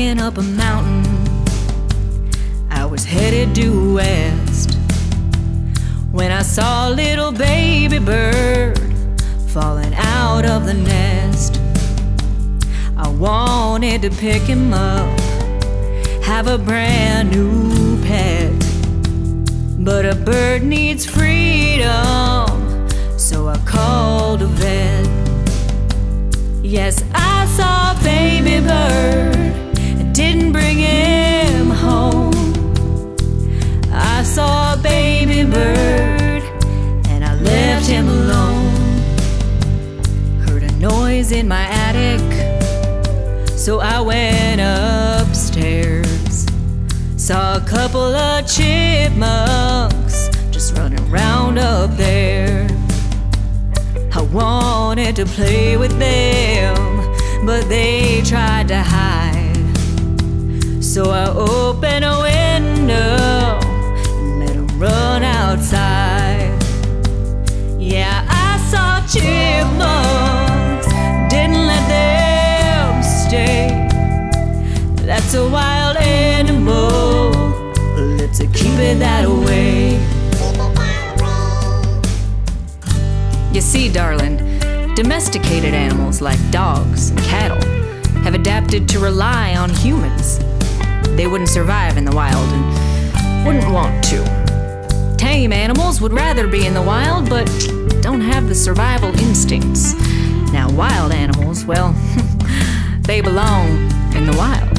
hiking up a mountain. I was headed due west when I saw a little baby bird falling out of the nest. I wanted to pick him up, have a brand new pet. But a bird needs freedom, so I called a vet. Yes, I saw a baby bird, in my attic, so I went upstairs. Saw a couple of chipmunks just running around up there. I wanted to play with them, but they tried to hide. So I opened it that way. You see, darling, domesticated animals like dogs and cattle have adapted to rely on humans. They wouldn't survive in the wild and wouldn't want to. Tame animals would rather be in the wild, but don't have the survival instincts. Now, wild animals, well, they belong in the wild.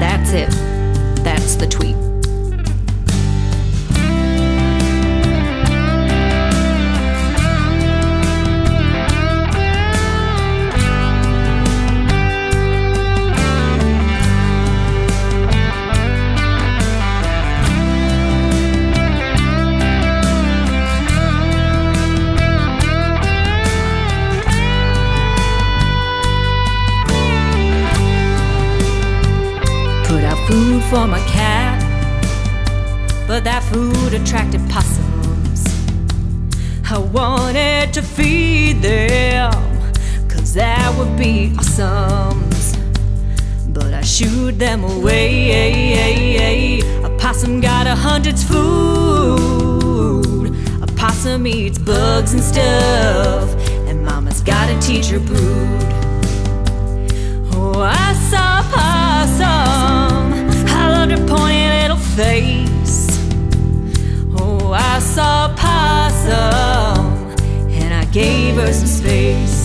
That's it. That's the tweet. For my cat, but that food attracted possums. I wanted to feed them, cause that would be awesome. But I shooed them away. A possum got a hunt its food. A possum eats bugs and stuff, and mama's gotta teach her brood. Oh, I face. Oh, I saw a possum and I gave her some space.